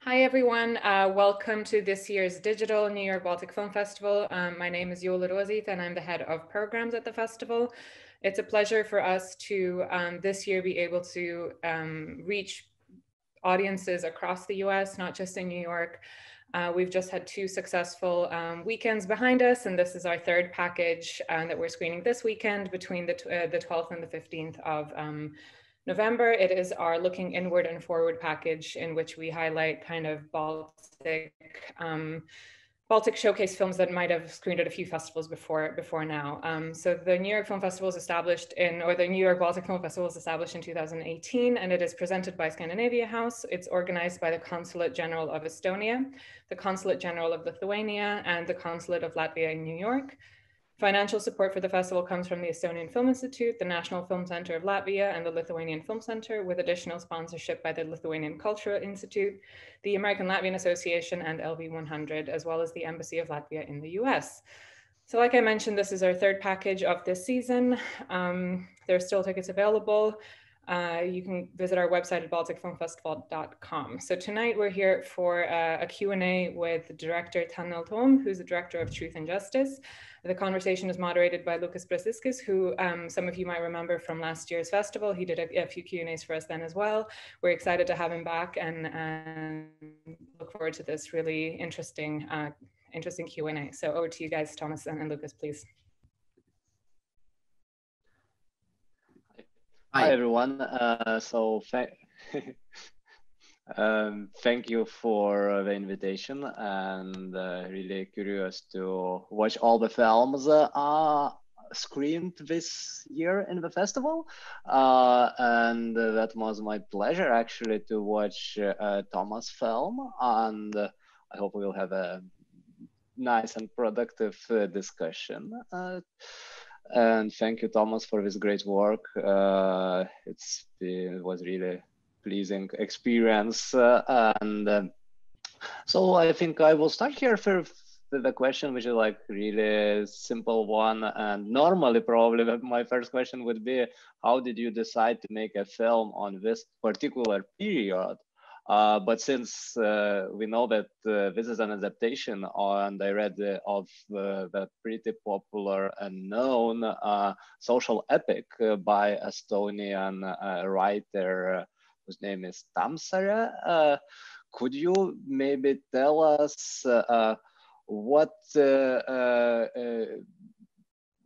Hi, everyone. Uh, welcome to this year's digital New York Baltic Film Festival. Um, my name is Yola Rozit, and I'm the head of programs at the festival. It's a pleasure for us to um, this year be able to um, reach audiences across the US, not just in New York. Uh, we've just had two successful um, weekends behind us, and this is our third package uh, that we're screening this weekend between the, uh, the 12th and the 15th of um, November, it is our looking inward and forward package in which we highlight kind of Baltic um, Baltic showcase films that might have screened at a few festivals before before now. Um, so the New York Film Festival was established in, or the New York Baltic Film Festival was established in 2018, and it is presented by Scandinavia House. It's organized by the Consulate General of Estonia, the Consulate General of Lithuania, and the Consulate of Latvia in New York. Financial support for the festival comes from the Estonian Film Institute, the National Film Center of Latvia, and the Lithuanian Film Center, with additional sponsorship by the Lithuanian Cultural Institute, the American Latvian Association, and LV100, as well as the Embassy of Latvia in the US. So like I mentioned, this is our third package of this season. Um, there are still tickets available. Uh, you can visit our website at balticfilmfestival.com. So tonight we're here for uh, a Q&A with director Tanel Toom, who's the director of Truth and Justice. The conversation is moderated by Lucas Brasiskis, who um, some of you might remember from last year's festival. He did a, a few Q&As for us then as well. We're excited to have him back and, and look forward to this really interesting, uh, interesting Q&A. So over to you guys, Thomas and, and Lucas, please. Hi, everyone. Uh, so um, thank you for the invitation and uh, really curious to watch all the films uh, screened this year in the festival. Uh, and that was my pleasure actually to watch uh, Thomas' film. And I hope we'll have a nice and productive uh, discussion and thank you thomas for this great work. Uh, it's it was really pleasing experience. Uh, and um, so i think i will start here for the question which is like really simple one. And normally probably my first question would be how did you decide to make a film on this particular period uh, but since uh, we know that uh, this is an adaptation, and I read of uh, the pretty popular and known uh, social epic by Estonian uh, writer whose name is Tammsaare. could you maybe tell us what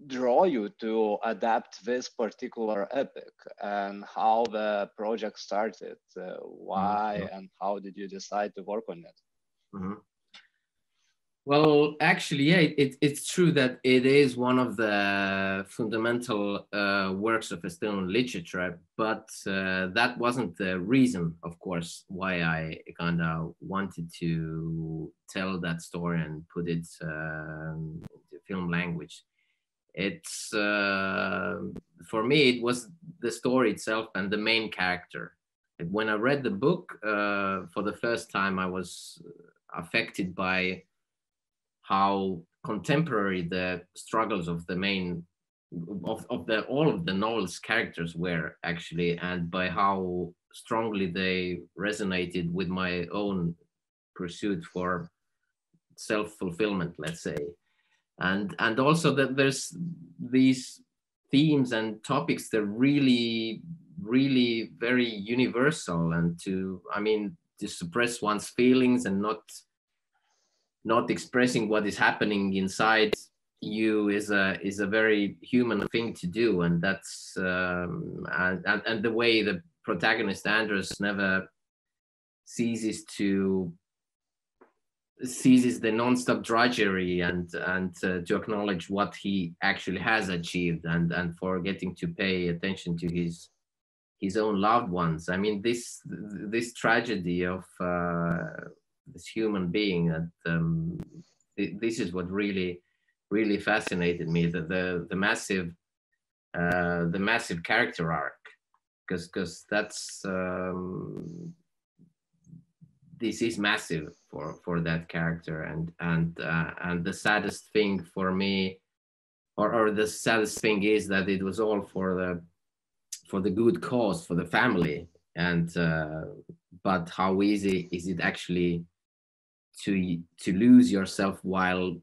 draw you to adapt this particular epic and how the project started uh, why mm -hmm. and how did you decide to work on it mm -hmm. well actually yeah it, it's true that it is one of the fundamental uh, works of estonian literature but uh, that wasn't the reason of course why i kind of wanted to tell that story and put it um, into film language it's uh, for me it was the story itself and the main character. When i read the book uh, for the first time i was affected by how contemporary the struggles of the main of, of the all of the novel's characters were actually and by how strongly they resonated with my own pursuit for self-fulfillment let's say and and also that there's these themes and topics that really really very universal and to i mean to suppress one's feelings and not not expressing what is happening inside you is a is a very human thing to do. And that's um, and, and and the way the protagonist Andres never ceases to seizes the non-stop drudgery and and uh, to acknowledge what he actually has achieved and and for getting to pay attention to his his own loved ones. I mean this this tragedy of uh, this human being that um, this is what really really fascinated me the the, the massive uh, the massive character arc. Because because that's um, this is massive for for that character. And and uh, and the saddest thing for me or, or the saddest thing is that it was all for the for the good cause for the family. And uh, but how easy is it actually to to lose yourself while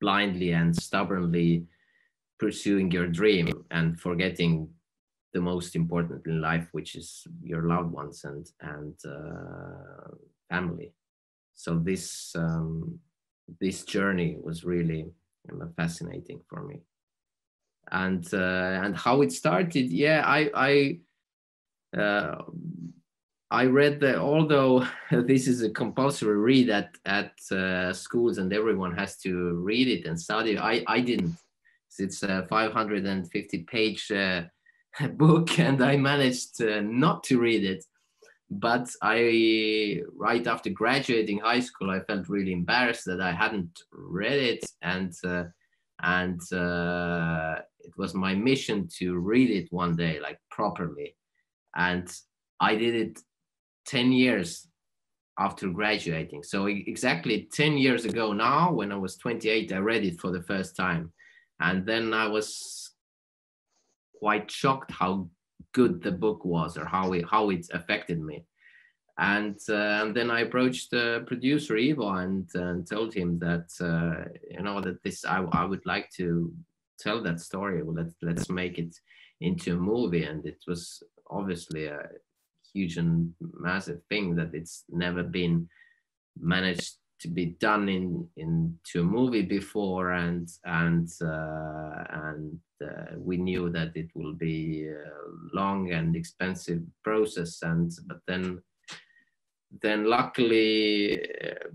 blindly and stubbornly pursuing your dream and forgetting the most important in life which is your loved ones and and uh, family so this um, this journey was really fascinating for me and uh, and how it started yeah i i uh, I read that although this is a compulsory read at at uh, schools and everyone has to read it and study, I I didn't. It's a 550 page uh, book, and I managed uh, not to read it. But I right after graduating high school, I felt really embarrassed that I hadn't read it, and uh, and uh, it was my mission to read it one day, like properly, and I did it 10 years after graduating. So exactly 10 years ago now, when I was 28, I read it for the first time. And then I was quite shocked how good the book was or how it, how it affected me. And, uh, and then I approached the producer Ivo and, and told him that, uh, you know, that this, I, I would like to tell that story. Well, let's, let's make it into a movie. And it was obviously a, huge and massive thing that it's never been managed to be done in into a movie before and and uh, and uh, we knew that it will be a long and expensive process and but then then luckily uh,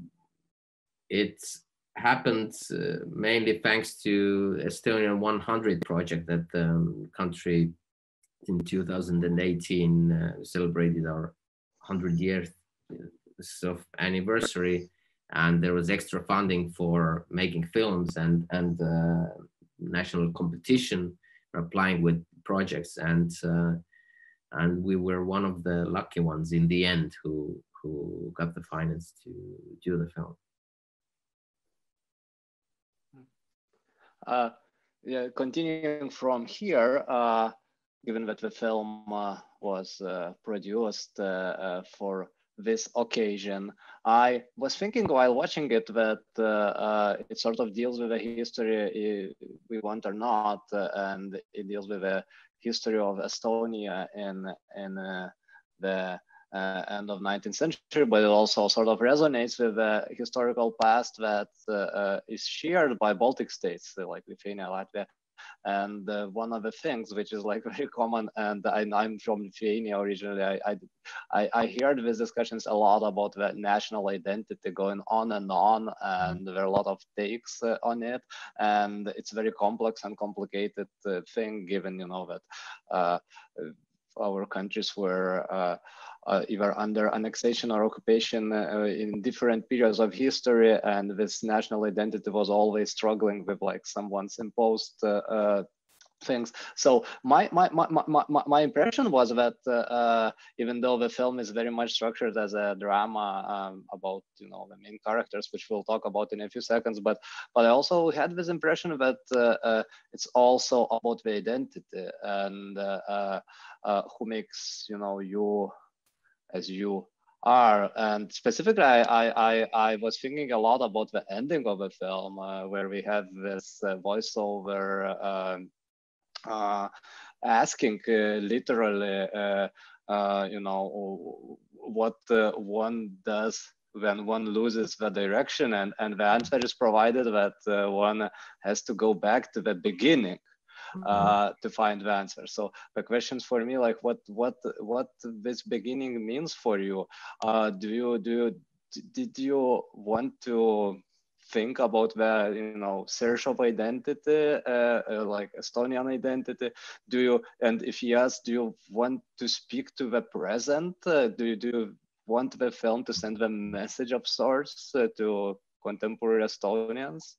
it happened uh, mainly thanks to Estonian 100 project that the um, country in 2018 uh, celebrated our 100 years of anniversary and there was extra funding for making films and and uh, national competition applying with projects. And uh, and we were one of the lucky ones in the end who who got the finance to do the film. Uh, yeah continuing from here uh, given that the film uh, was uh, produced for this occasion. I was thinking while watching it that uh, uh, it sort of deals with a history, we want or not, uh, and it deals with the history of Estonia in in the end of 19th century, but it also sort of resonates with the historical past that is shared by Baltic states like Lithuania, Latvia, and uh, one of the things which is like very common, and I, am from Lithuania originally, I, I, I heard these discussions a lot about the national identity going on and on, and mm-hmm. there are a lot of takes uh, on it, and it's a very complex and complicated uh, thing given, you know, that uh, our countries were uh, either under annexation or occupation uh, in different periods of history and this national identity was always struggling with like someone's imposed uh, uh, things. So my my, my my my impression was that uh, uh, even though the film is very much structured as a drama um, about you know the main characters which we'll talk about in a few seconds but but i also had this impression that uh, it's also about the identity and who makes you know you as you are. And specifically, I, I, I, was thinking a lot about the ending of the film, uh, where we have this uh, voiceover um, uh, asking uh, literally, uh, uh, you know, what one does when one loses the direction and, and the answer is provided that one has to go back to the beginning. Uh, to find the answer. So the questions for me, like what what what this beginning means for you. Uh, do you do you, did you want to think about the you know search of identity uh, uh, like estonian identity do you and if yes do you want to speak to the present uh, do you do you want the film to send a message of sorts uh, to contemporary estonians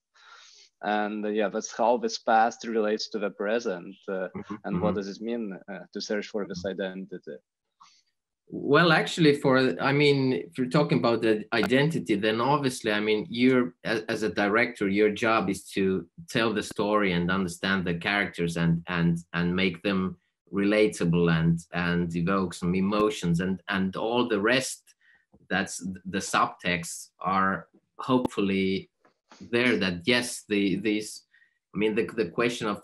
and uh, yeah that's how this past relates to the present uh, mm-hmm. and what mm-hmm. does it mean uh, to search for this identity well actually for i mean if you're talking about the identity then obviously i mean you're as, as, a director your job is to tell the story and understand the characters and and and make them relatable and and evoke some emotions and and all the rest that's the subtexts are hopefully there that yes the these i mean the, the question of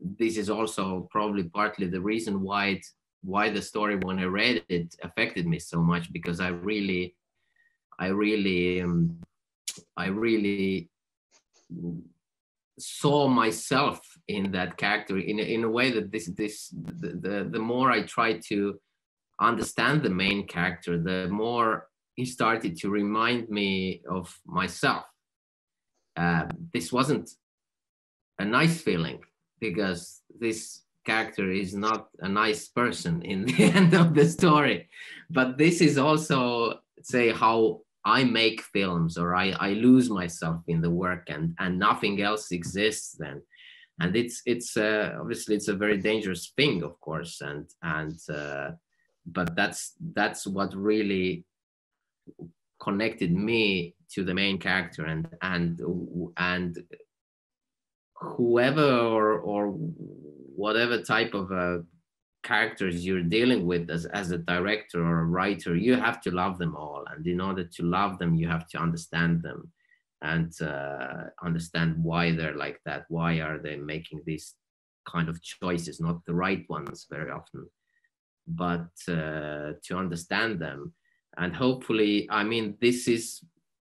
this is also probably partly the reason why it why the story when i read it affected me so much because i really i really um, i really saw myself in that character in, in a way that this this the, the, the more i tried to understand the main character the more he started to remind me of myself uh, this wasn't a nice feeling because this character is not a nice person in the end of the story but this is also say how I make films or I, I lose myself in the work and, and nothing else exists then. And it's it's uh, obviously it's a very dangerous thing, of course, and and uh, but that's that's what really connected me to the main character and and and whoever or or whatever type of a characters you're dealing with as, as a director or a writer you have to love them all. And in order to love them you have to understand them and uh, understand why they're like that. Why are they making these kind of choices? Not the right ones very often but uh, to understand them and hopefully i mean this is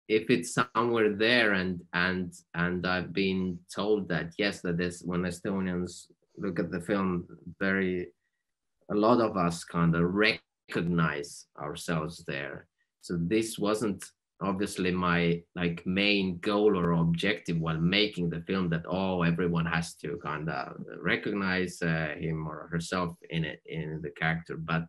if it's somewhere there and and and i've been told that yes that is when estonians look at the film very a lot of us kind of recognize ourselves there. So this wasn't obviously my like main goal or objective while making the film that oh everyone has to kind of recognize uh, him or herself in it in the character but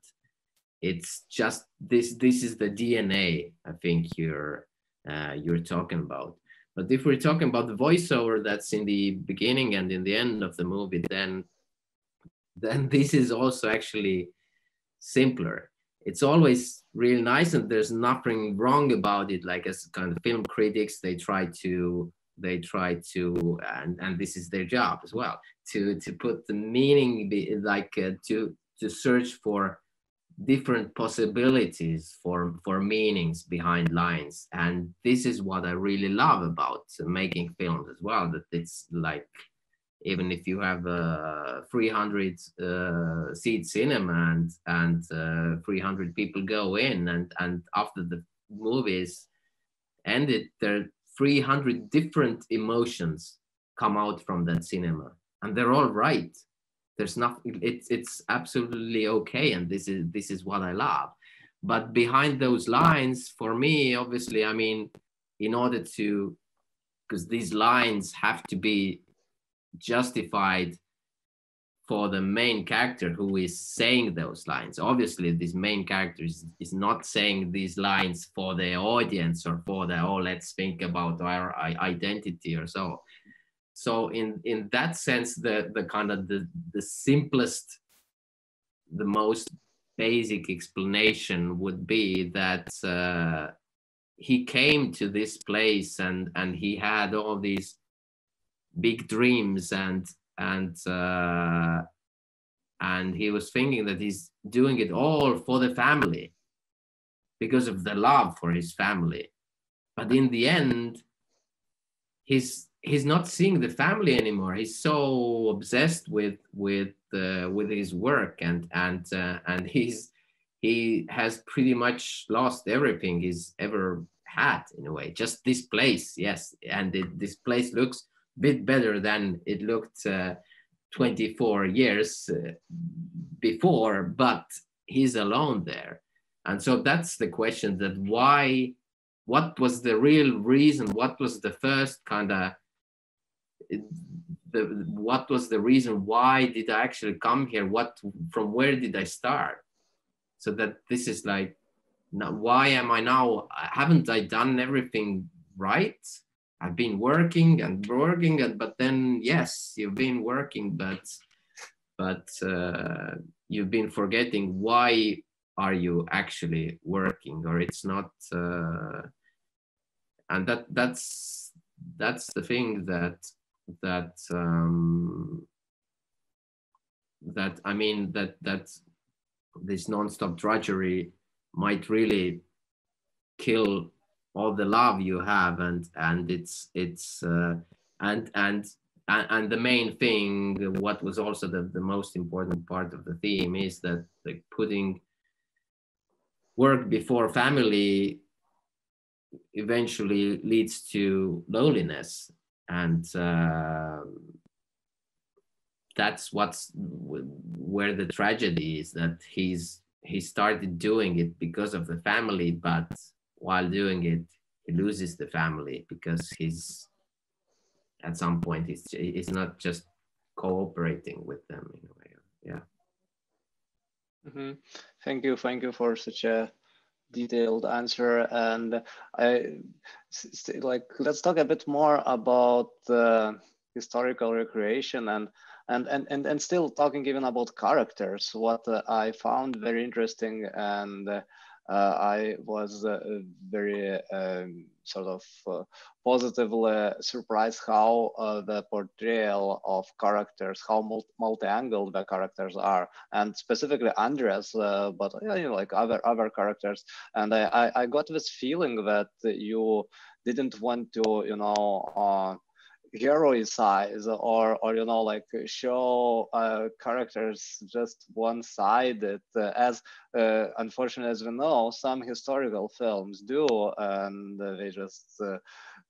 it's just this this is the dna i think you're uh, you're talking about but if we're talking about the voiceover that's in the beginning and in the end of the movie then then this is also actually simpler. It's always really nice and there's nothing wrong about it. Like as kind of film critics, they try to they try to and and this is their job as well to to put the meaning like uh, to to search for different possibilities for for meanings behind lines. And this is what i really love about making films as well that it's like even if you have a 300 uh, seat cinema and and uh, 300 people go in and and after the movies ended there are 300 different emotions come out from that cinema. And they're all right there's nothing it's it's absolutely okay and this is this is what i love but behind those lines for me obviously i mean in order to because these lines have to be justified for the main character who is saying those lines. Obviously, this main character is, is not saying these lines for the audience or for the, oh, let's think about our identity or so. So in, in that sense, the, the kind of the, the simplest, the most basic explanation would be that uh, he came to this place and, and he had all these big dreams and and uh, and he was thinking that he's doing it all for the family because of the love for his family. But in the end he's he's not seeing the family anymore he's so obsessed with with uh, with his work and and uh, and he's he has pretty much lost everything he's ever had in a way just this place yes and it, this place looks a bit better than it looked uh, 24 years uh, before, but he's alone there. And so that's the question that why, what was the real reason? What was the first kind of, the, what was the reason? Why did I actually come here? What, from where did I start? So that this is like, why am I now, haven't I done everything right? I've been working and working, and, but then yes, you've been working, but but uh, you've been forgetting why are you actually working, or it's not. Uh, and that that's that's the thing that that um, that I mean that that this nonstop drudgery might really kill all the love you have and and it's it's uh, and and and the main thing what was also the, the most important part of the theme is that like putting work before family eventually leads to loneliness and uh, that's what's where the tragedy is that he's he started doing it because of the family but while doing it he loses the family because he's at some point he's he's not just cooperating with them in a way. Yeah. Mm-hmm. thank you. Thank you for such a detailed answer. And i like let's talk a bit more about uh, historical recreation and and and and, and still talking even about characters what uh, i found very interesting and i was uh, very um, sort of uh, positively surprised how uh, the portrayal of characters, how multi-angled the characters are, and specifically Andres, uh, but you know, like other other characters. And I, I, I got this feeling that you didn't want to, you know, uh, heroicize or or you know like show uh, characters just one sided uh, as uh, unfortunately as we know some historical films do and they just uh,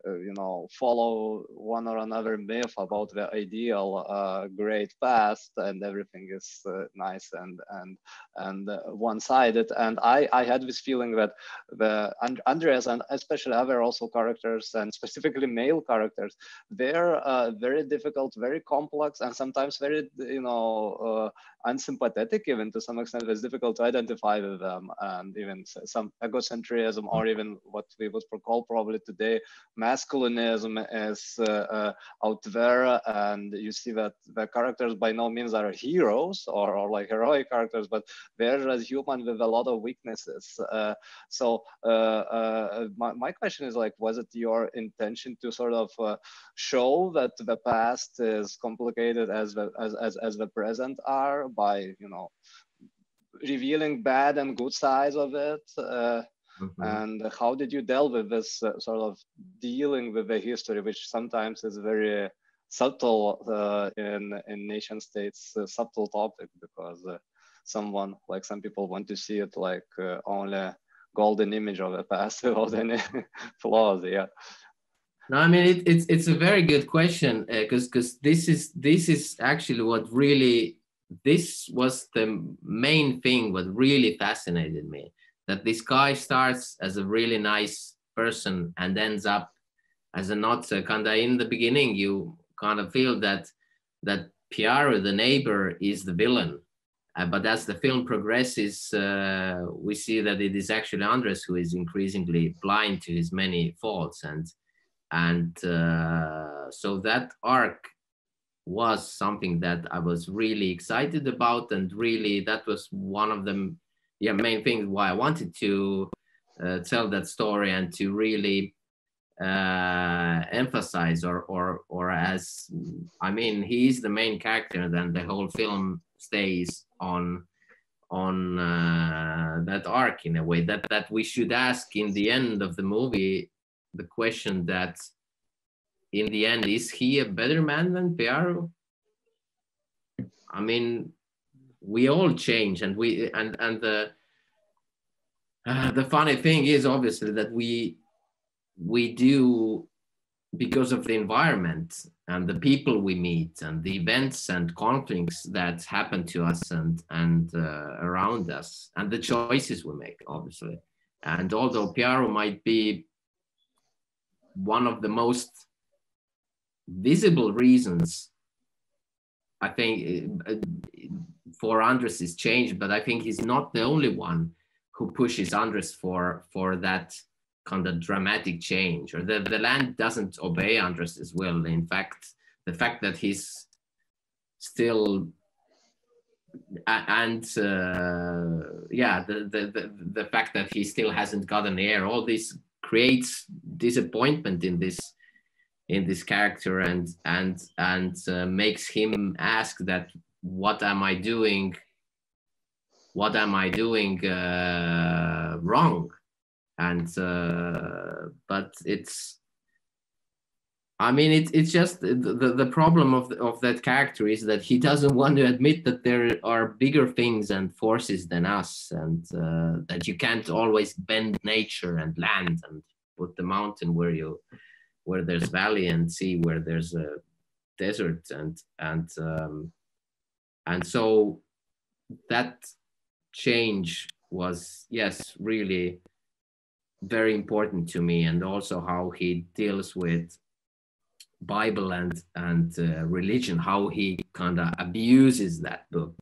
Uh, you know, follow one or another myth about the ideal uh, great past, and everything is uh, nice and and and uh, one-sided. And I I had this feeling that the and Andres and especially other also characters and specifically male characters, they're uh, very difficult, very complex, and sometimes very you know unsympathetic even to some extent. It's difficult to identify with them, and even some egocentrism or mm. even what we would call probably today masculinism is uh, uh, out there, and you see that the characters by no means are heroes or, or like heroic characters, but they're as human with a lot of weaknesses. Uh, so my, my question is like, was it your intention to sort of show that the past is complicated as the, as, as, as the present are by, you know, revealing bad and good sides of it uh, Mm-hmm. And how did you deal with this uh, sort of dealing with the history, which sometimes is very subtle uh, in in nation states, uh, subtle topic because uh, someone like some people want to see it like uh, only golden image of the past without any flaws. Yeah. No, I mean it, it's it's a very good question because uh, because this is this is actually what really this was the main thing what really fascinated me that this guy starts as a really nice person and ends up as a not kind of in the beginning you kind of feel that that Pearu the neighbor is the villain. Uh, but as the film progresses uh, we see that it is actually Andres who is increasingly blind to his many faults and and uh, so that arc was something that I was really excited about and really that was one of the yeah main thing why I wanted to uh, tell that story and to really uh, emphasize or or or as I mean he's the main character then the whole film stays on on uh, that arc in a way that that we should ask in the end of the movie the question that in the end is he a better man than Pearu I mean we all change and we and and the uh, the funny thing is obviously that we we do because of the environment and the people we meet and the events and conflicts that happen to us and and uh, around us and the choices we make obviously. And although Pearu might be one of the most visible reasons i think uh, for Andres' is changed, but I think he's not the only one who pushes Andres for for that kind of dramatic change. Or the, the land doesn't obey Andres as well. In fact, the fact that he's still and uh, yeah, the, the, the the fact that he still hasn't gotten heir, all this creates disappointment in this in this character and and and uh, makes him ask that what am I doing? What am I doing uh, wrong? and uh, but it's I mean, it's it's just the, the, the problem of, of that character is that he doesn't want to admit that there are bigger things and forces than us, and uh, that you can't always bend nature and land and put the mountain where you where there's valley and sea where there's a desert and and um, and so that change was yes really very important to me and also how he deals with bible and and uh, religion how he kind of abuses that book.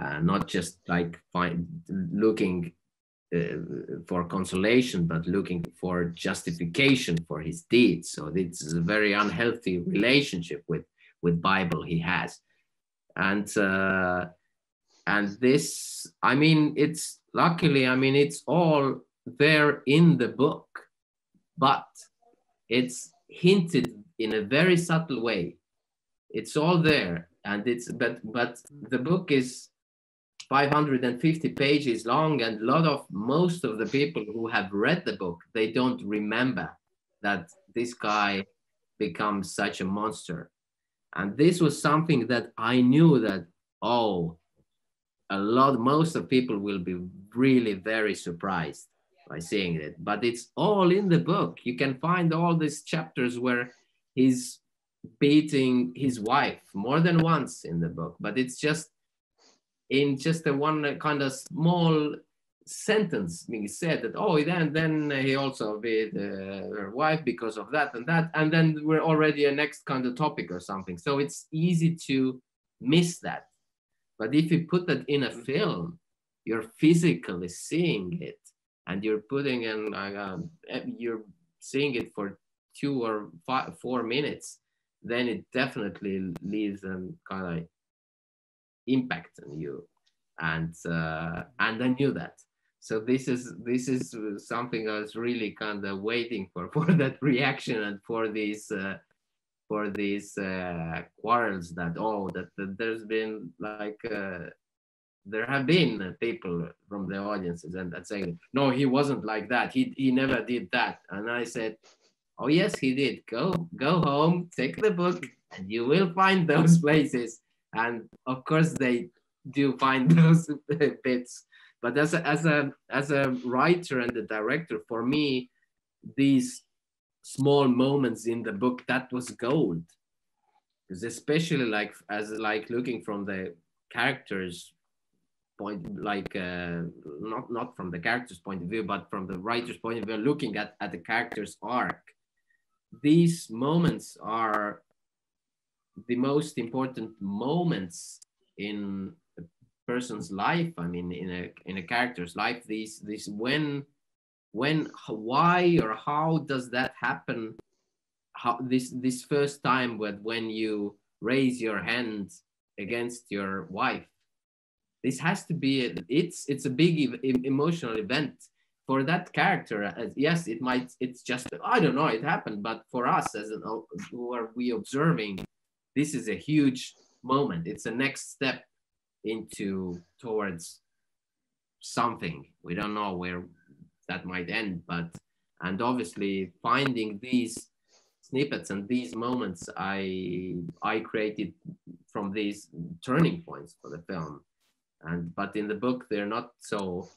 Uh, not just like find looking uh, for consolation but looking for justification for his deeds. So it's a very unhealthy relationship with with bible he has and uh, and this i mean it's luckily i mean it's all there in the book but it's hinted in a very subtle way. It's all there and it's but but the book is 550 pages long and a lot of most of the people who have read the book they don't remember that this guy becomes such a monster and this was something that i knew that oh a lot most of people will be really very surprised by seeing it. But it's all in the book. You can find all these chapters where he's beating his wife more than once in the book. But it's just in just a one kind of small sentence being said that oh then then he also beat uh, her wife because of that and that and then we're already a next kind of topic or something. So it's easy to miss that. But if you put that in a film you're physically seeing it and you're putting in like um, you're seeing it for two or five four minutes then it definitely leaves a kind of impact on you. And uh, and i knew that so this is this is something i was really kind of waiting for for that reaction and for these uh, for these uh, quarrels that oh that, that there's been like uh, there have been people from the audiences and that saying no he wasn't like that. He, he never did that. And i said oh yes he did. Go go home take the book and you will find those places. And of course they do find those bits but as a, as a as a writer and a director for me these small moments in the book that was gold. Because especially like as like looking from the characters point like uh, not not from the character's point of view but from the writer's point of view looking at, at the character's arc these moments are the most important moments in person's life i mean in a in a character's life this this when when why or how does that happen? How this this first time with when you raise your hand against your wife. This has to be a, it's it's a big emotional event. For that character uh, as yes it might it's just i don't know it happened but for us as an who are we observing this is a huge moment. It's a next step into towards something. We don't know where that might end but and obviously finding these snippets and these moments i i created from these turning points for the film. And but in the book they're not so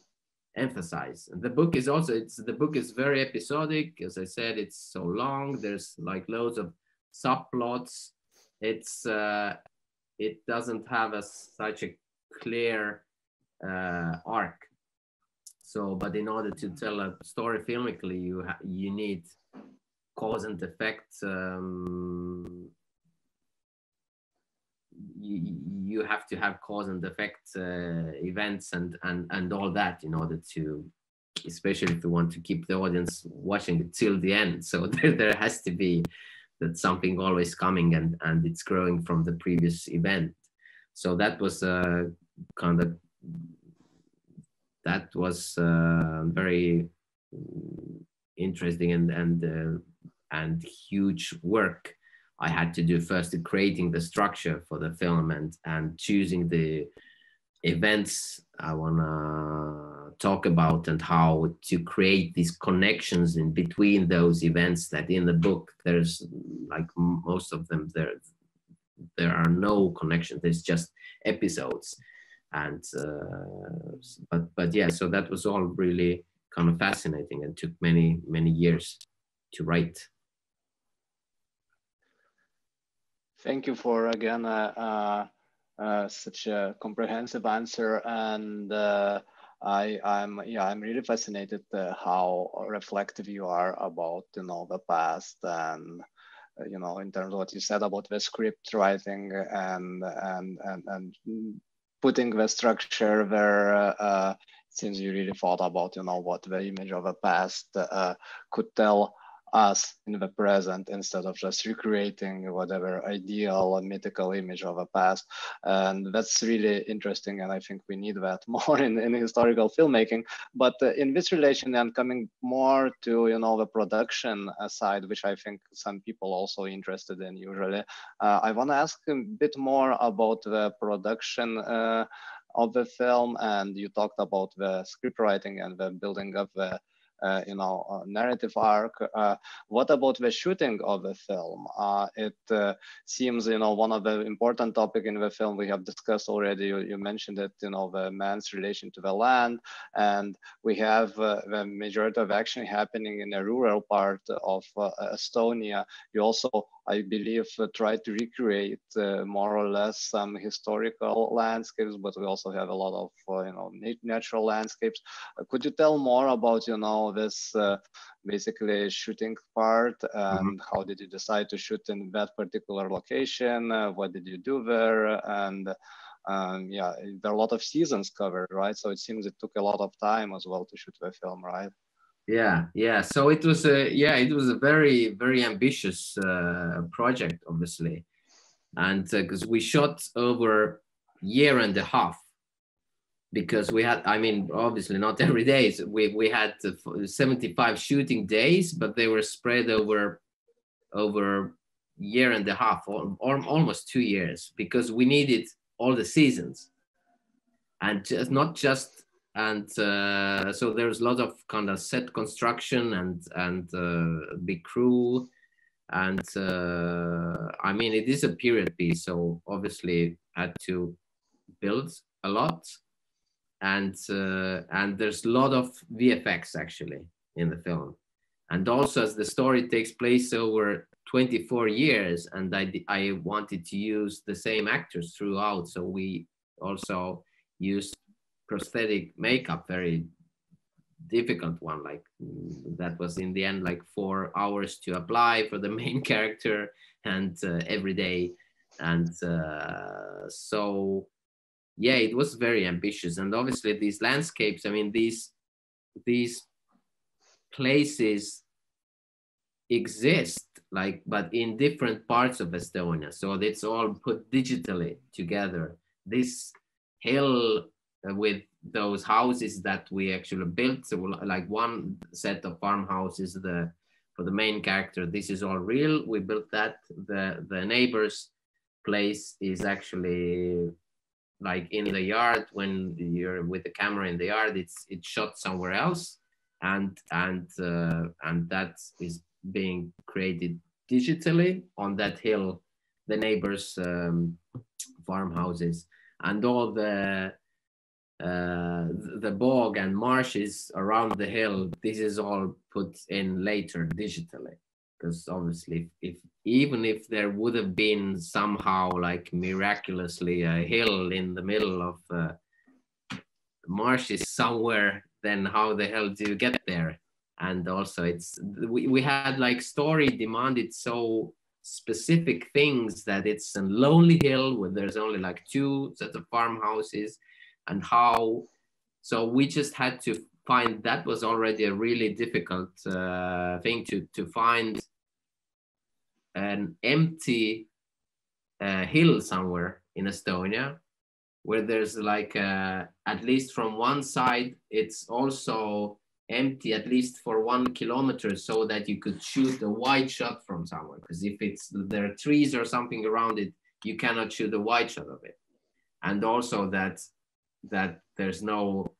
emphasized. And the book is also it's the book is very episodic. As i said it's so long. There's like loads of subplots. It's uh it doesn't have a such a clear uh arc so but in order to tell a story filmically you you need cause and effect um, you, you have to have cause and effect uh, events and, and, and all that in order to, especially if you want to keep the audience watching till the end. So there, there has to be that something always coming and, and it's growing from the previous event. So that was uh, kind of, that was uh, very interesting and, and, uh, and huge work I had to do first creating the structure for the film and and choosing the events I wanna talk about and how to create these connections in between those events that in the book there's like most of them there there are no connections there's just episodes. And uh, but but yeah so that was all really kind of fascinating and took many many years to write. Thank you for again uh, uh, uh such a comprehensive answer and uh, I, I'm yeah I'm really fascinated uh, how reflective you are about you know the past and you know in terms of what you said about the script writing and and and, and putting the structure where uh, uh, since you really thought about you know what the image of the past uh, could tell us in the present instead of just recreating whatever ideal or mythical image of a past. And that's really interesting and i think we need that more in, in historical filmmaking. But uh, in this relation and coming more to you know the production side which i think some people also interested in usually uh, i want to ask a bit more about the production uh, of the film. And you talked about the script writing and the building of the uh, you know, narrative arc. Uh, what about the shooting of the film? Uh, it seems, you know, one of the important topic in the film we have discussed already. You, you mentioned it, you know, the man's relation to the land, and we have the majority of action happening in a rural part of Estonia. You also I believe, uh, try to recreate uh, more or less some historical landscapes, but we also have a lot of, uh, you know, natural landscapes. could you tell more about, you know, this basically shooting part and mm -hmm. how did you decide to shoot in that particular location? what did you do there? And um, yeah, there are a lot of seasons covered, right? So it seems it took a lot of time as well to shoot the film, right? Yeah yeah. So it was a yeah it was a very very ambitious uh, project obviously. And because uh, we shot over year and a half because we had i mean obviously not every day. So we, we had 75 shooting days but they were spread over over year and a half or, or almost two years because we needed all the seasons. And just not just and uh, so there's a lot of kind of set construction and and uh, big crew. And uh, i mean it is a period piece so obviously had to build a lot. And uh, and there's a lot of vfx actually in the film. And also as the story takes place over 24 years and i i wanted to use the same actors throughout so we also used prosthetic makeup very difficult one like that was in the end like four hours to apply for the main character and uh, every day. And uh, so yeah it was very ambitious. And obviously these landscapes i mean these these places exist like but in different parts of estonia. So it's all put digitally together. This hill with those houses that we actually built. So like one set of farmhouses, the for the main character, this is all real. We built that. The the neighbor's place is actually like in the yard when you're with the camera in the yard. It's it's shot somewhere else, and and uh, and that is being created digitally on that hill. The neighbors' um, farmhouses and all the uh, the bog and marshes around the hill, this is all put in later digitally. Because obviously, if, if even if there would have been somehow like miraculously a hill in the middle of uh, marshes somewhere, then how the hell do you get there? And also, it's we, we had like story demanded so specific things that it's a lonely hill where there's only like two sets of farmhouses and how. So we just had to find that was already a really difficult uh, thing to to find an empty uh, hill somewhere in Estonia where there's like uh, at least from one side it's also empty at least for one kilometer so that you could shoot a wide shot from somewhere. Because if it's there are trees or something around it you cannot shoot a wide shot of it. And also that that there's no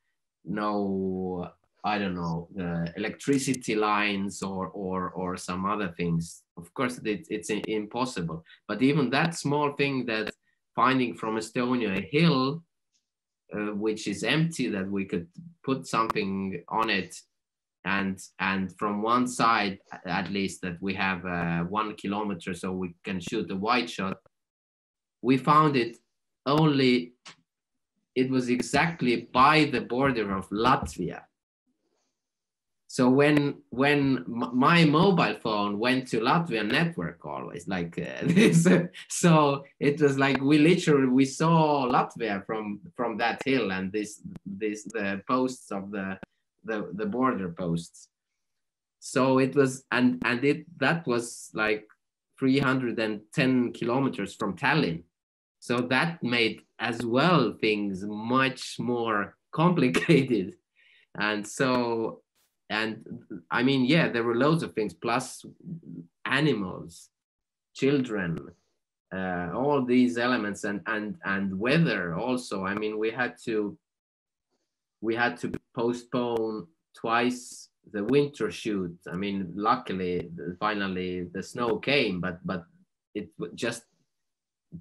no I don't know the electricity lines or or or some other things. Of course, it, it's impossible. But even that small thing that finding from Estonia a hill uh, which is empty that we could put something on it and and from one side at least that we have uh, one kilometer so we can shoot a wide shot we found it only it was exactly by the border of latvia. So when when my mobile phone went to latvian network always like uh, this so it was like we literally we saw latvia from from that hill and this this the posts of the the, the border posts. So it was and and it that was like 310 kilometers from tallinn. So that made as well things much more complicated. And so and i mean yeah there were loads of things plus animals children uh, all these elements and and and weather also. I mean we had to we had to postpone twice the winter shoot. I mean luckily finally the snow came but but it just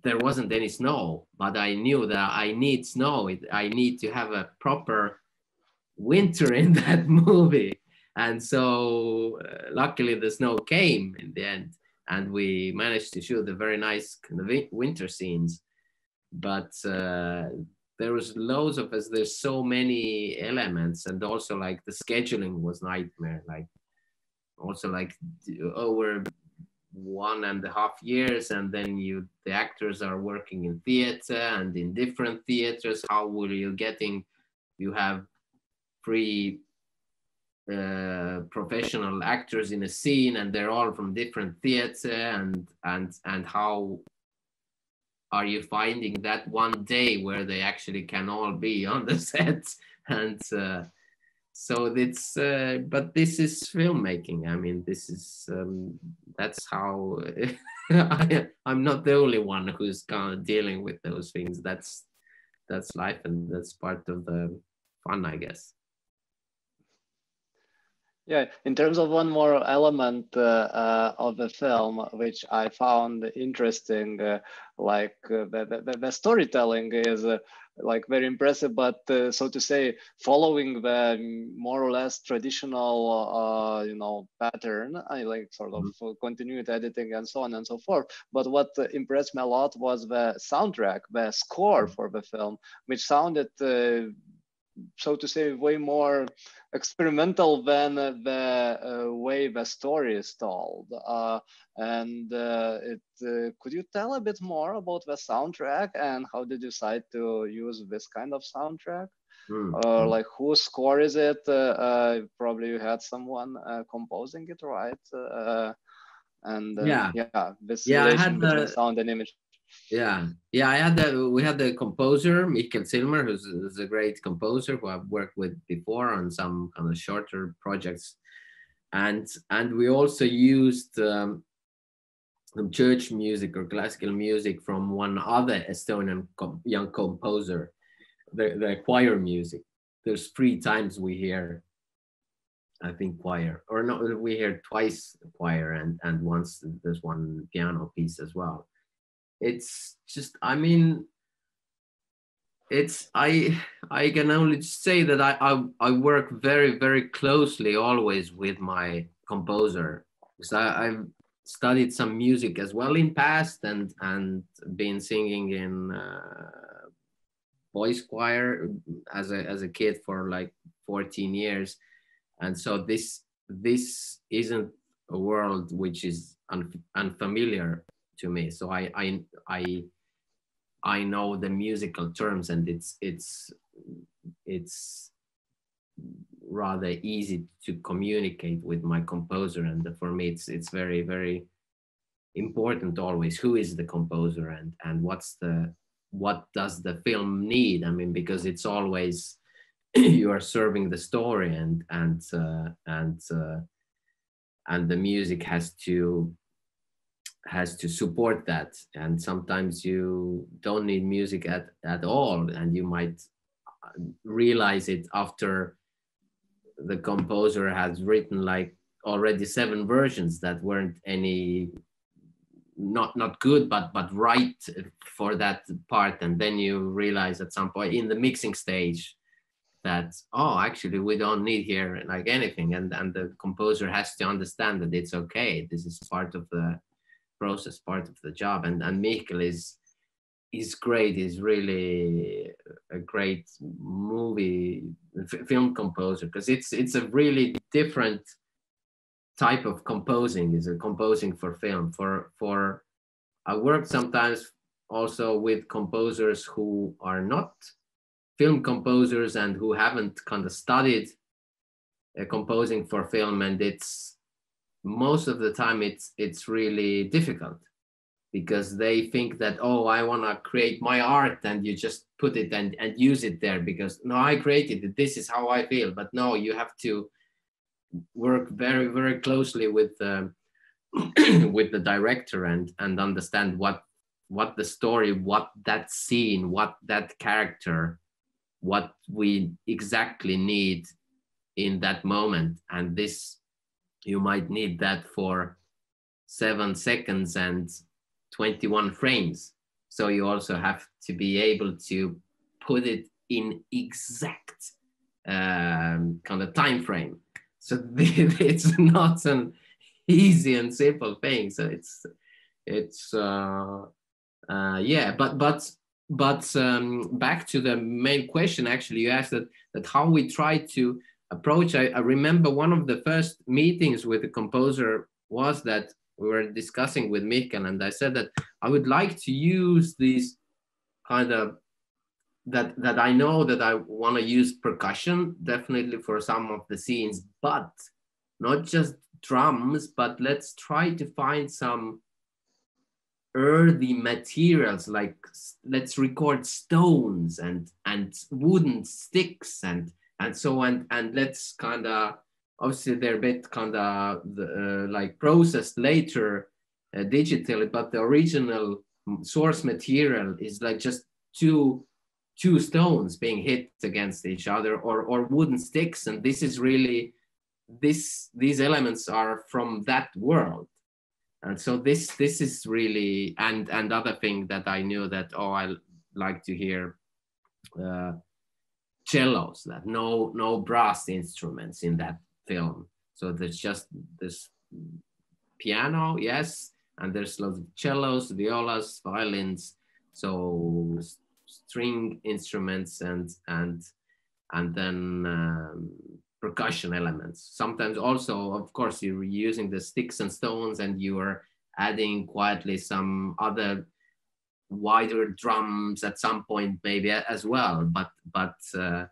there wasn't any snow but i knew that i need snow i need to have a proper winter in that movie. And so uh, luckily the snow came in the end and we managed to shoot the very nice winter scenes. But uh, there was loads of us, there's so many elements and also like the scheduling was nightmare. Like also like over one and a half years and then you the actors are working in theater and in different theaters. How will you getting you have three uh, professional actors in a scene and they're all from different theater and and and how are you finding that one day where they actually can all be on the set? And uh, so it's uh, but this is filmmaking. I mean this is um, that's how I, i'm not the only one who's kind of dealing with those things. That's that's life and that's part of the fun i guess yeah, in terms of one more element uh, uh, of the film, which I found interesting, uh, like uh, the, the, the, storytelling is uh, like very impressive, but uh, so to say, following the more or less traditional, you know, pattern, I like sort of mm-hmm. continued editing and so on and so forth. But what impressed me a lot was the soundtrack, the score mm-hmm. for the film, which sounded so to say, way more experimental than the uh, way the story is told. Uh, and uh, it, uh, could you tell a bit more about the soundtrack and how did you decide to use this kind of soundtrack? Mm. like whose score is it? Uh, probably you had someone composing it, right? and yeah, yeah, this yeah, relation I had the, sound and image yeah. Yeah i had the we had the composer Mihkel Zilmer who's, who's, a great composer who i've worked with before on some kind of shorter projects. And and we also used um, some church music or classical music from one other estonian com young composer the, the choir music. There's three times we hear I think choir, or no, we hear twice choir and and once there's one piano piece as well it's just i mean it's i i can only say that I, I i, work very very closely always with my composer because I, i've studied some music as well in past and and been singing in uh, boys choir as a as a kid for like 14 years. And so this this isn't a world which is un, unfamiliar to me. So I I I I know the musical terms, and it's it's it's rather easy to communicate with my composer. And for me, it's it's very very important always who is the composer and and what's the what does the film need i mean because it's always you are serving the story and and uh, and uh, and the music has to has to support that. And sometimes you don't need music at, at all and you might uh, realize it after the composer has written like already seven versions that weren't any not not good but but right for that part. And then you realize at some point in the mixing stage that oh actually we don't need here like anything. And and the composer has to understand that it's okay. This is part of the process part of the job and and Mihkel is is great. He's really a great movie film composer because it's it's a really different type of composing. Is a composing for film. For for i work sometimes also with composers who are not film composers and who haven't kind of studied uh, composing for film and it's most of the time it's it's really difficult because they think that oh i want to create my art and you just put it and, and use it there because no i created it this is how i feel. But no you have to work very very closely with um, with the director and and understand what what the story what that scene what that character what we exactly need in that moment. And this you might need that for seven seconds and 21 frames. So you also have to be able to put it in exact um, kind of time frame. So it's not an easy and simple thing. So it's it's uh, uh, yeah but but but um, back to the main question actually you asked that, that how we try to approach. I, I remember one of the first meetings with the composer was that we were discussing with Mihkel and I said that I would like to use these kind of that that I know that I want to use percussion definitely for some of the scenes, but not just drums, but let's try to find some earthy materials like let's record stones and and wooden sticks and and so on and let's kind of obviously they're a bit kind of uh, like processed later uh, digitally but the original source material is like just two two stones being hit against each other or, or wooden sticks. And this is really, this, these elements are from that world. And so this, this is really, and, and other thing that I knew that, oh, I like to hear uh, cellos, that no, no brass instruments in that film. So there's just this piano, yes, and there's lots of cellos, violas, violins. So string instruments and and and then um, percussion elements. Sometimes also, of course, you're using the sticks and stones and you are adding quietly some other wider drums at some point maybe as well. But but uh,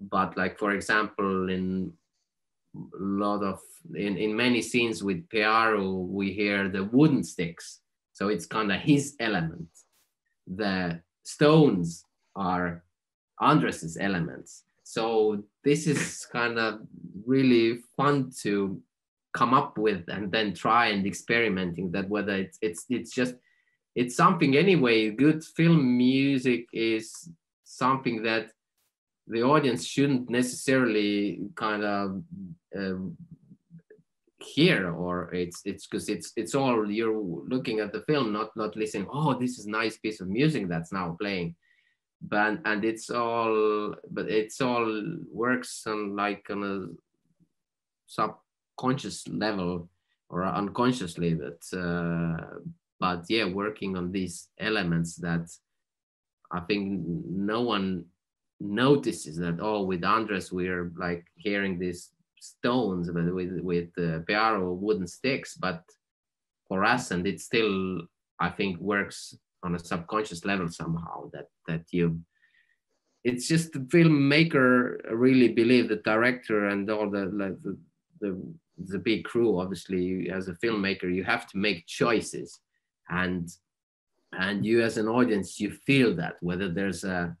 but like for example, in a lot of in, in many scenes with Pearu, we hear the wooden sticks. So it's kind of his element. The stones are Andres's elements. So this is kind of really fun to come up with and then try and experimenting that whether it's it's it's just it's something anyway good film music is something that the audience shouldn't necessarily kind of uh, hear or it's it's because it's it's all you're looking at the film not not listening oh this is nice piece of music that's now playing. But and it's all but it's all works on like on a subconscious level or unconsciously but uh, but yeah working on these elements that i think no one notices that oh with andres we're like hearing these stones with with uh, Pearu wooden sticks. But for us and it still I think works on a subconscious level somehow that that you it's just the filmmaker really believe the director and all the like the, the the big crew obviously as a filmmaker you have to make choices and and you as an audience you feel that whether there's a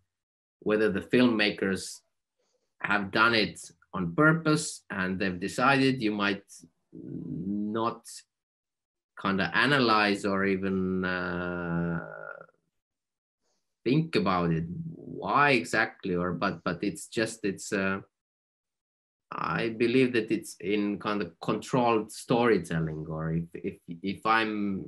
whether the filmmakers have done it on purpose and they've decided you might not kind of analyze or even uh, think about it why exactly or but but it's just it's uh i believe that it's in kind of controlled storytelling or if if if i'm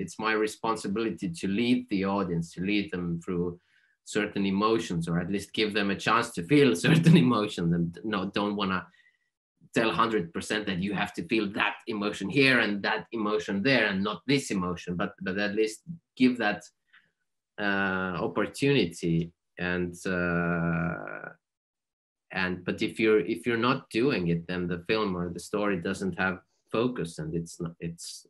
it's my responsibility to lead the audience to lead them through certain emotions or at least give them a chance to feel certain emotions. And no don't want to tell 100% that you have to feel that emotion here and that emotion there and not this emotion but but at least give that uh, opportunity. And uh, and but if you're if you're not doing it then the film or the story doesn't have focus and it's not it's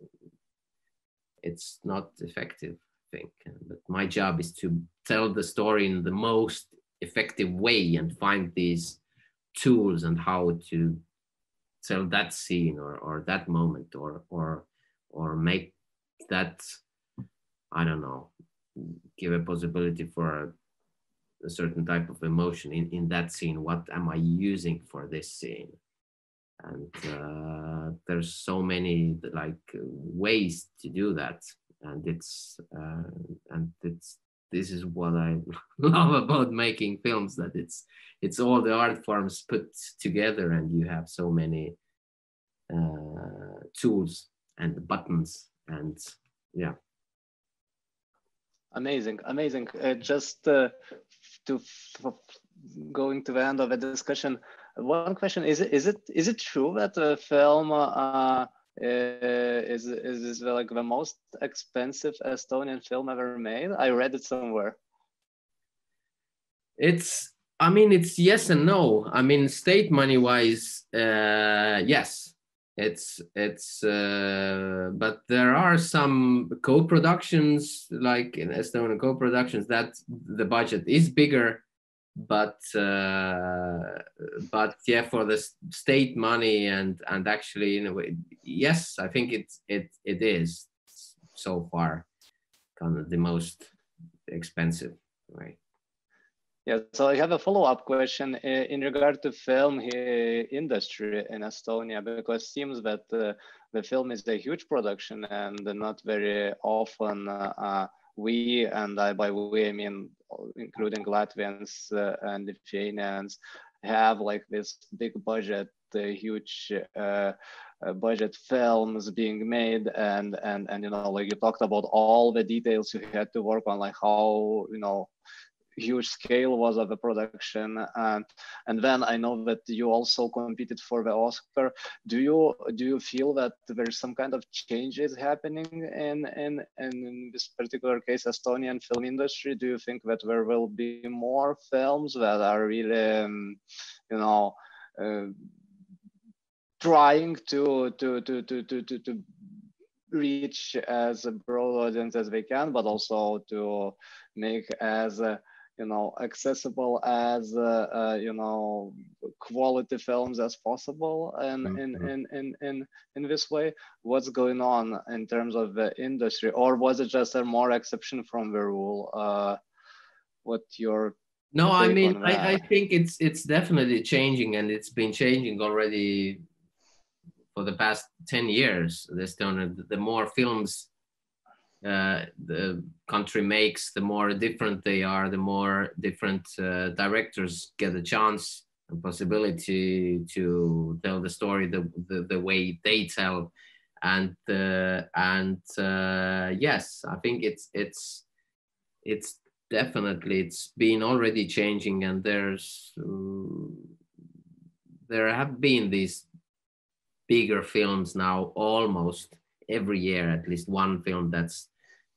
it's not effective i think but my job is to tell the story in the most effective way and find these tools and how to tell that scene or, or that moment or or or make that i don't know give a possibility for a, a certain type of emotion in, in that scene. What am i using for this scene and uh, there's so many like ways to do that. And it's uh, and it's this is what i love about making films that it's it's all the art forms put together and you have so many uh, tools and buttons and yeah. Amazing amazing. Uh, just uh, to going to the end of the discussion one question is it is it is it true that the film uh, uh is is is like the most expensive Estonian film ever made? I read it somewhere. It's I mean it's yes and no. I mean state money wise, uh, yes, it's it's uh, but there are some co-productions like in Estonian co-productions that the budget is bigger but uh, but yeah for the state money and and actually in a way yes i think it it it is so far kind of the most expensive right? Yeah, so I have a follow-up question uh, in regard to film industry in Estonia, because seems that uh, the film is a huge production and not very often uh, we, and I, by we I mean including Latvians uh, and Lithuanians, have like this big budget, uh, huge uh, uh, budget films being made. And and and you know like you talked about all the details you had to work on like how you know huge scale was of the production and and then i know that you also competed for the oscar. Do you do you feel that there's some kind of changes happening in in in this particular case estonian film industry? Do you think that there will be more films that are really um, you know uh, trying to to to to to to, to reach as broad audience as they can, but also to make as a, you know accessible as uh, uh, you know quality films as possible and mm-hmm. in, in in in in this way? What's going on in terms of the industry? Or was it just a more exception from the rule? Uh, what your no i mean I, I think it's it's definitely changing and it's been changing already for the past 10 years. This tone the more films uh, the country makes, the more different they are, the more different uh, directors get a chance and possibility to tell the story the, the, the way they tell. And uh, and uh, yes, I think it's it's it's definitely it's been already changing, and there's there have been these bigger films now almost every year at least one film that's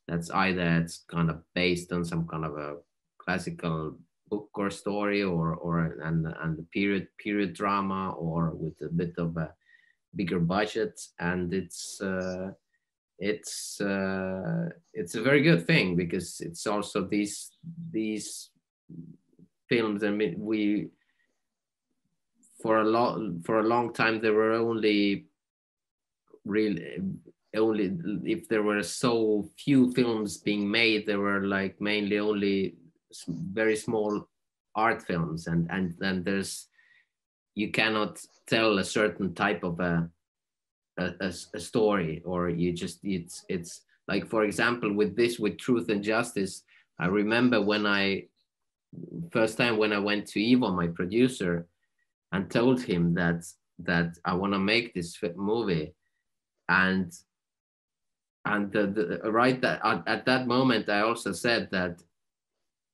that's either it's kind of based on some kind of a classical book or story or or and and the period period drama or with a bit of a bigger budget. And it's uh, it's uh, it's a very good thing because it's also these these films I mean we for a long for a long time there were only really only if there were so few films being made there were like mainly only very small art films and and then there's you cannot tell a certain type of a a, a story or you just it's it's like for example with this with truth and justice i remember when i first time when I went to Ivo, my producer, and told him that that I want to make this movie, and and the, the right that at, at that moment I also said that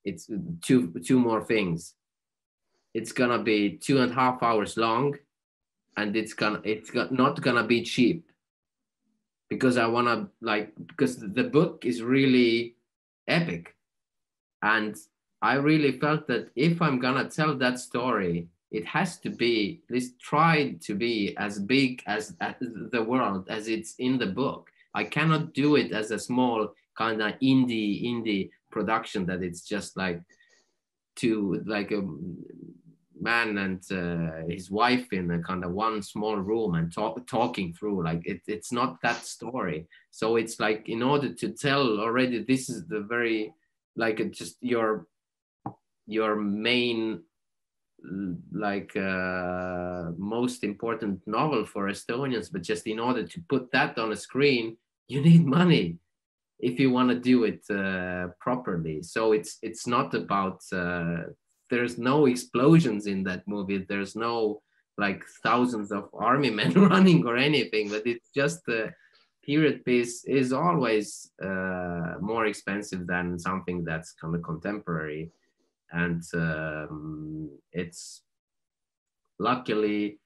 it's two two more things. It's gonna be two and a half hours long, and it's gonna it's not gonna be cheap because I wanna like because the book is really epic, and I really felt that if I'm gonna tell that story, it has to be at least try to be as big as, as the world as it's in the book. I cannot do it as a small kind of indie indie production that it's just like to like a man and uh, his wife in a kind of one small room and talk, talking through like it, it's not that story. So it's like in order to tell already this is the very like just your your main like uh, most important novel for Estonians, but just in order to put that on a screen, you need money if you want to do it uh, properly. So it's it's not about uh, there's no explosions in that movie. There's no like thousands of army men running or anything, but it's just the period piece is always uh, more expensive than something that's kind of contemporary and um, it's luckily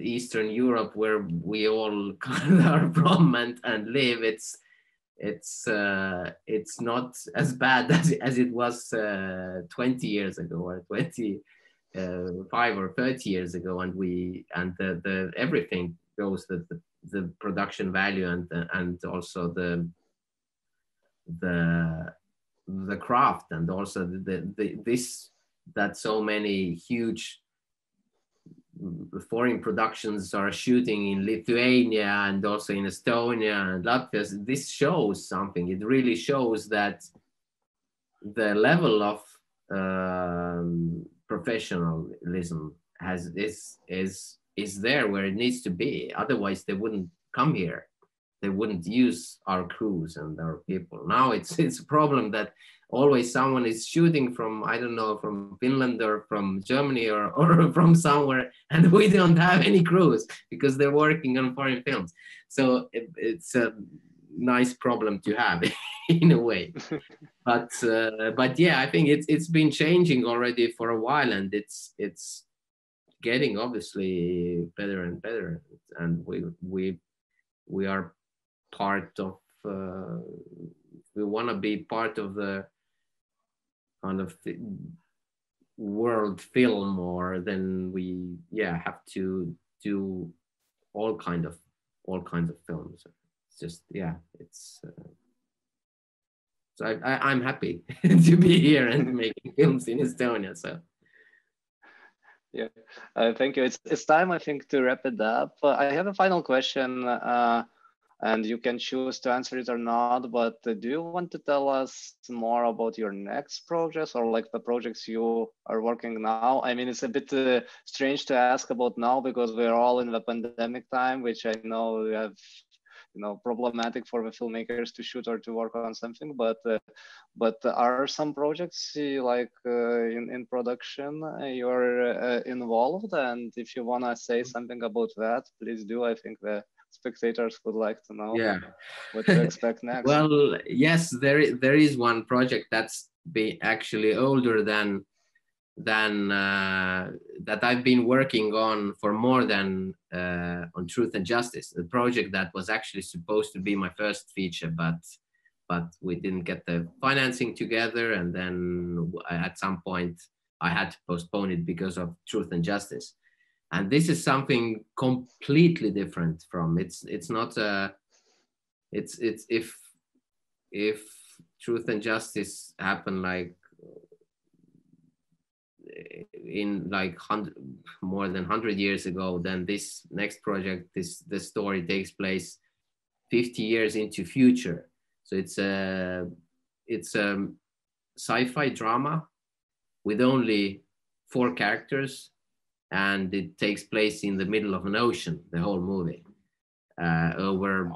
Eastern Europe where we all kind of are from and, and live. It's it's uh, it's not as bad as, as it was uh, 20 years ago or 25 uh, or 30 years ago and we and the, the everything goes the, the, the production value and and also the the the craft and also the, the, this that so many huge foreign productions are shooting in Lithuania and also in Estonia and Latvia. This shows something. It really shows that the level of um, professionalism has is is is there where it needs to be. Otherwise, they wouldn't come here they wouldn't use our crews and our people. Now it's it's a problem that always someone is shooting from I don't know from Finland or from Germany or or from somewhere, and we don't have any crews because they're working on foreign films. So it, it's a nice problem to have in a way. but uh, but yeah, I think it's it's been changing already for a while, and it's it's getting obviously better and better, and we we we are part of uh, we want to be part of the kind of the world film more than we yeah have to do all kind of all kinds of films. It's just yeah it's uh, so I, I, i'm happy to be here and making films in estonia so. Yeah. Uh, thank you. It's, it's time i think to wrap it up. Uh, i have a final question. Uh, and you can choose to answer it or not. But uh, do you want to tell us more about your next projects or like the projects you are working now? I mean, it's a bit uh, strange to ask about now because we're all in the pandemic time, which I know you have you know problematic for the filmmakers to shoot or to work on something but uh, but are some projects uh, like uh, in in production uh, you're uh, involved and if you want to say something about that please do i think the spectators would like to know yeah. what to expect next. Well yes there is, there is one project that's been actually older than than uh, that I've been working on for more than uh, on Truth and Justice, the project that was actually supposed to be my first feature, but but we didn't get the financing together, and then at some point I had to postpone it because of Truth and Justice and this is something completely different from it's it's not a it's it's if if truth and justice happen like in like hundred more than 100 years ago then this next project this the story takes place 50 years into future. So it's a it's a sci-fi drama with only four characters and it takes place in the middle of an ocean the whole movie uh, over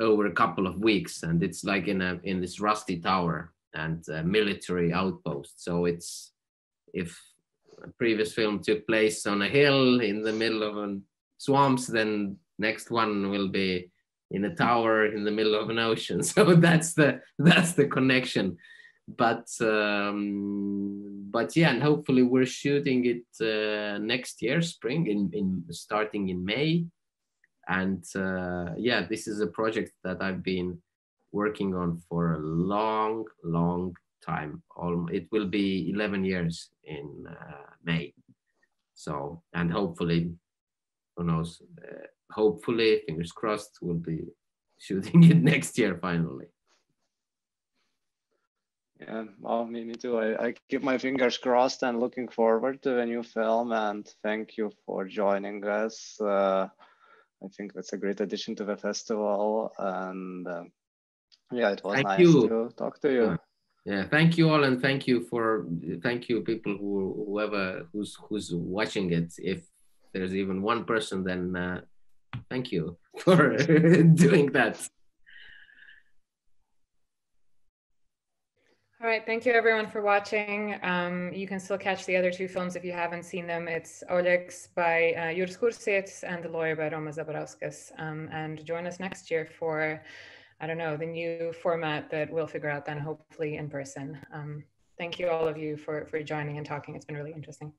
over a couple of weeks and it's like in a in this rusty tower and military outpost. So it's if a previous film took place on a hill in the middle of a swamps, then next one will be in a tower in the middle of an ocean. So that's the that's the connection. But um, but yeah, and hopefully we're shooting it uh, next year, spring, in, in starting in May. And uh, yeah, this is a project that I've been working on for a long, long time. It will be 11 years in uh, May. So, and hopefully, who knows, uh, hopefully, fingers crossed, we'll be shooting it next year finally. Yeah, well, me, me too. I, I keep my fingers crossed and looking forward to a new film. And thank you for joining us. Uh, I think that's a great addition to the festival. And uh, yeah, it was thank nice you. to talk to you. Yeah, thank you all, and thank you for thank you people who whoever who's who's watching it. If there's even one person, then uh, thank you for doing that. All right, thank you everyone for watching. Um, you can still catch the other two films if you haven't seen them. It's Oleg by uh, Juris Kursietis and The Lawyer by Romas Zabarauskas. Um, and join us next year for I don't know, the new format that we'll figure out then hopefully in person. Um, thank you all of you for, for joining and talking. It's been really interesting.